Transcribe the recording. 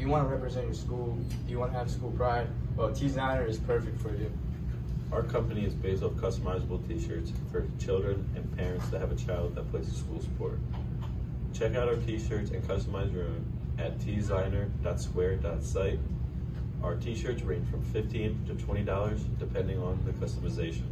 you want to represent your school, you want to have school pride, well, TeeZigner is perfect for you. Our company is based off customizable t-shirts for children and parents that have a child that plays a school sport. Check out our t-shirts and customize your own at teezigner.square.site. Our t-shirts range from $15 to $20 depending on the customization.